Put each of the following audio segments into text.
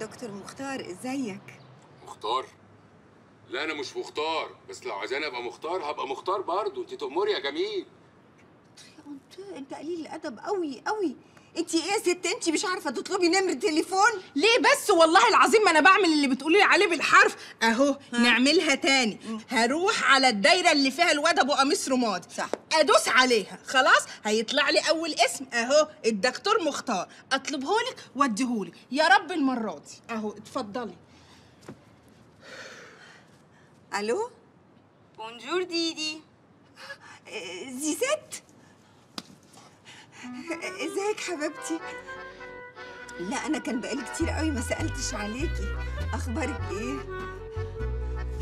دكتور مختار إزيك؟ مختار؟ لا أنا مش مختار بس لو عايزاني أبقى مختار هبقى مختار برضه. انت تأمري يا جميل. انت أنت قليل الأدب قوي قوي انت إيه يا ست؟ انت مش عارفة تطلبي نمره تليفون؟ ليه بس؟ والله العظيم ما أنا بعمل اللي بتقولي لي عليه بالحرف. اهو نعملها تاني. هروح على الدايرة اللي فيها الواد ابو قميص رمادي صح. ادوس عليها. خلاص؟ هيطلع لي اول اسم. اهو الدكتور مختار. اطلبهولك واديهولك يا رب المره دي اهو اتفضلي. ألو؟ بونجور ديدي. زيزات آه، ازيك حبيبتي؟ لا أنا كان بقالي كتير قوي ما سألتش عليكي. أخبارك إيه؟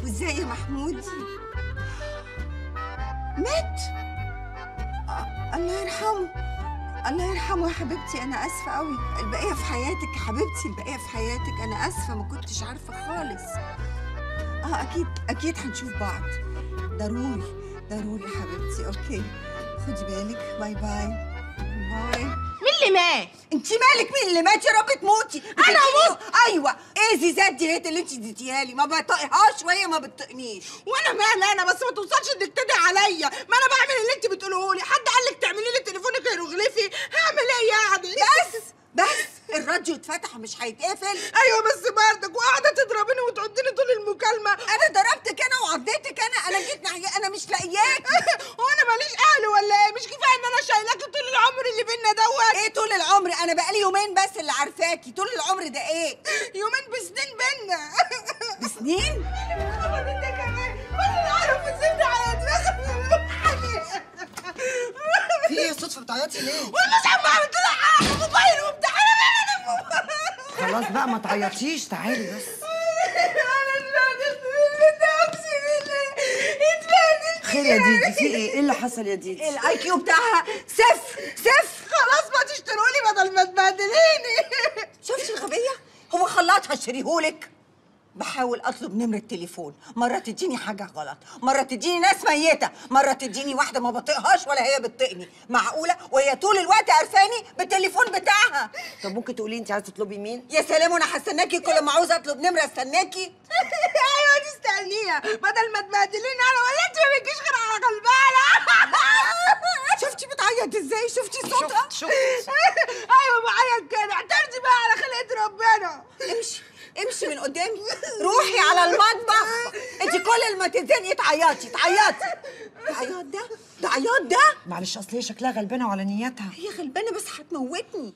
وإزاي يا محمود؟ مات. آه، الله يرحمه. الله يرحمه يا حبيبتي أنا آسفة قوي. البقية في حياتك يا حبيبتي البقية في حياتك. أنا آسفة ما كنتش عارفة خالص. آه أكيد أكيد هنشوف بعض. ضروري ضروري يا حبيبتي. okay. خدي بالك. bye bye. bye مين اللي مات؟ انت مالك؟ مين اللي مات؟ يا رب تموتي. أنا أموت؟ أيوه. إيه زيزات دي اللي انت اديتيها لي؟ ما بطقهاش وهي ما بتطقنيش. وأنا مالي أنا؟ بس ما توصلش إنك تدعي عليا. ما أنا بعمل اللي انت بتقوله لي. حد قال لك تعملي لي تليفونك هيروغليفي؟ هعمل إيه يعني؟ بس بس. الراديو اتفتح مش هيتقفل. أيوه بس بردك وقاعدة تضربيني وتعضيني طول المكالمة. أنا ضربتك أنا وعضيتك أنا. أنا جيت ناحية أنا مش لاقياك هو أنا ماليش أهل ولا إيه مش كفايه ان أنا شايلاكي طول العمر اللي بينا دوت إيه طول العمر أنا بقالي يومين بس اللي عارفاكي. طول العمر ده إيه؟ يومين بسنين بينا. بسنين؟ كمان ولا اعرف إزاي على دماغي في إيه بتعيطي ليه؟ والله زي ما عملت لها حاجة موبايل وبتاع خلاص بقى ما تعيطيش. تعالي بس. خير يا ديدي في إيه؟ إيه اللي حصل يا ديدي؟ ال IQ بتاعها صفر صفر. خلاص ما تشتروا لي بدل ما تبهدليني شفتي الغبية؟ هو خلاط هشتريهولك بحاول أطلب نمرة تليفون. مرة تديني حاجة غلط. مرة تديني ناس ميتة. مرة تديني واحدة ما بطيقهاش ولا هي بتطيقني. معقولة؟ وهي طول الوقت عارفاني بالتليفون بتاعها. طب ممكن تقولي انت عايزة تطلبي مين؟ يا سلام وأنا هستناكي كل ما عاوزة أطلب نمرة أستناكي. أيوه تستنيها بدل ما تبهدليني أنا ولا انت ما بتجيش غير على غلبانه شفتي بتعيط إزاي شفتي صوتها؟ شفت. شفت أيوه معايا كده. اعترضي بقى على خلقة ربنا. امشي امشي من قدامي. روحي على المطبخ. انت كل ما تتزنقي تعيطي تعيطي. تعيط ده؟ عياط ده؟ معلش أصل هي شكلها غلبانة وعلى نيتها هي غلبانة بس هتموتني.